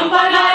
Kampala.